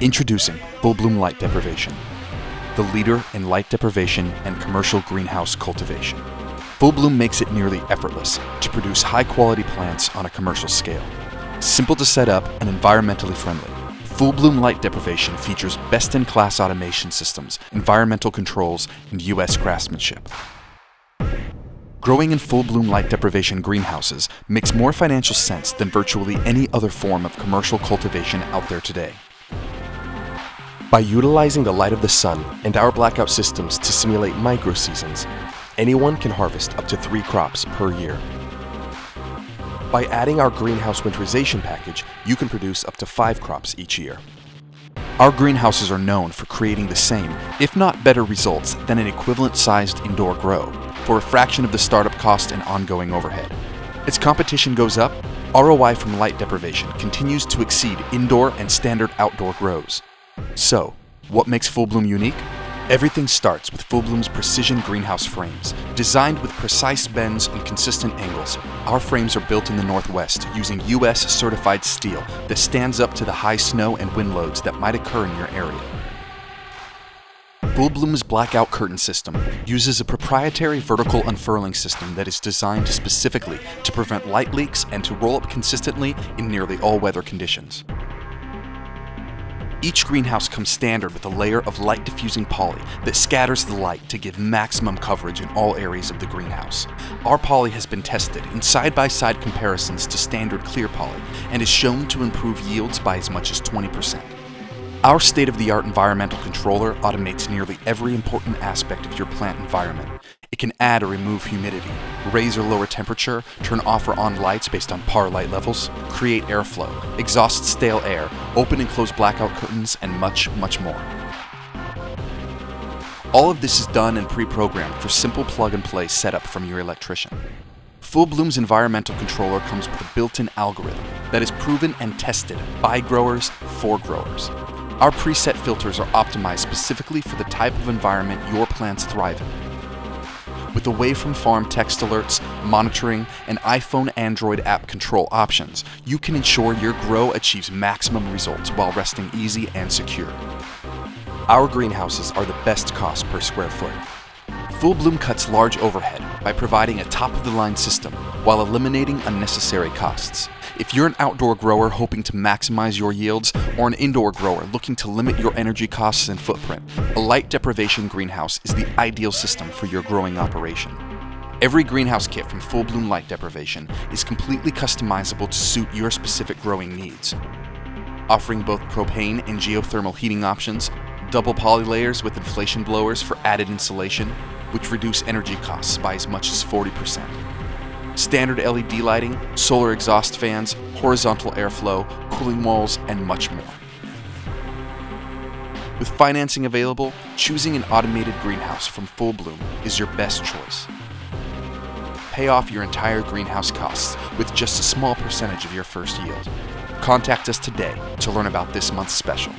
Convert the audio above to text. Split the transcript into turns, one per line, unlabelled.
Introducing Full Bloom Light Deprivation, the leader in light deprivation and commercial greenhouse cultivation. Full Bloom makes it nearly effortless to produce high quality plants on a commercial scale. Simple to set up and environmentally friendly. Full Bloom Light Deprivation features best in class automation systems, environmental controls, and U.S. craftsmanship. Growing in full bloom light deprivation greenhouses makes more financial sense than virtually any other form of commercial cultivation out there today.
By utilizing the light of the sun and our blackout systems to simulate micro seasons, anyone can harvest up to three crops per year. By adding our greenhouse winterization package, you can produce up to five crops each year.
Our greenhouses are known for creating the same, if not better results than an equivalent sized indoor grow, for a fraction of the startup cost and ongoing overhead. As competition goes up, ROI from light deprivation continues to exceed indoor and standard outdoor grows. So, what makes Full Bloom unique? Everything starts with Full Bloom's precision greenhouse frames. Designed with precise bends and consistent angles, our frames are built in the Northwest using US certified steel that stands up to the high snow and wind loads that might occur in your area. Full Bloom's blackout curtain system uses a proprietary vertical unfurling system that is designed specifically to prevent light leaks and to roll up consistently in nearly all weather conditions. Each greenhouse comes standard with a layer of light diffusing poly that scatters the light to give maximum coverage in all areas of the greenhouse. Our poly has been tested in side-by-side -side comparisons to standard clear poly and is shown to improve yields by as much as 20%. Our state-of-the-art environmental controller automates nearly every important aspect of your plant environment, it can add or remove humidity, raise or lower temperature, turn off or on lights based on PAR light levels, create airflow, exhaust stale air, open and close blackout curtains, and much, much more. All of this is done and pre-programmed for simple plug-and-play setup from your electrician. Full Bloom's environmental controller comes with a built-in algorithm that is proven and tested by growers for growers. Our preset filters are optimized specifically for the type of environment your plants thrive in with away from farm text alerts, monitoring, and iPhone Android app control options, you can ensure your grow achieves maximum results while resting easy and secure. Our greenhouses are the best cost per square foot. Full Bloom cuts large overhead by providing a top of the line system while eliminating unnecessary costs. If you're an outdoor grower hoping to maximize your yields, or an indoor grower looking to limit your energy costs and footprint, a light deprivation greenhouse is the ideal system for your growing operation. Every greenhouse kit from Full Bloom Light Deprivation is completely customizable to suit your specific growing needs. Offering both propane and geothermal heating options, double poly layers with inflation blowers for added insulation, which reduce energy costs by as much as 40% standard LED lighting, solar exhaust fans, horizontal airflow, cooling walls, and much more. With financing available, choosing an automated greenhouse from Full Bloom is your best choice. Pay off your entire greenhouse costs with just a small percentage of your first yield. Contact us today to learn about this month's special.